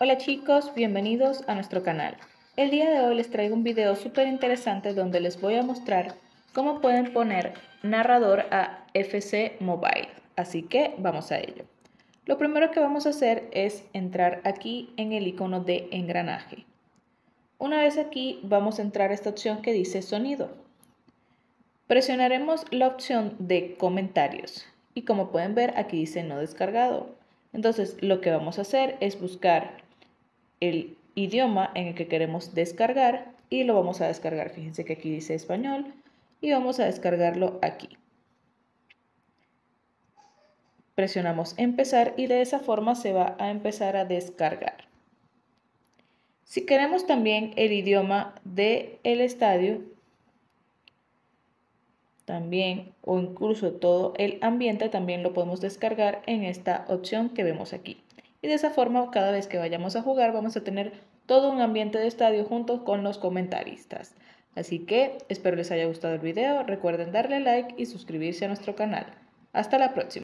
Hola chicos, bienvenidos a nuestro canal. El día de hoy les traigo un video súper interesante donde les voy a mostrar cómo pueden poner narrador a FC Mobile. Así que vamos a ello. Lo primero que vamos a hacer es entrar aquí en el icono de engranaje. Una vez aquí vamos a entrar a esta opción que dice sonido. Presionaremos la opción de comentarios y como pueden ver aquí dice no descargado. Entonces lo que vamos a hacer es buscar el idioma en el que queremos descargar y lo vamos a descargar. Fíjense que aquí dice español y vamos a descargarlo aquí. Presionamos empezar y de esa forma se va a empezar a descargar. Si queremos también el idioma del el estadio, también o incluso todo el ambiente también lo podemos descargar en esta opción que vemos aquí. Y de esa forma cada vez que vayamos a jugar vamos a tener todo un ambiente de estadio junto con los comentaristas. Así que espero les haya gustado el video, recuerden darle like y suscribirse a nuestro canal. Hasta la próxima.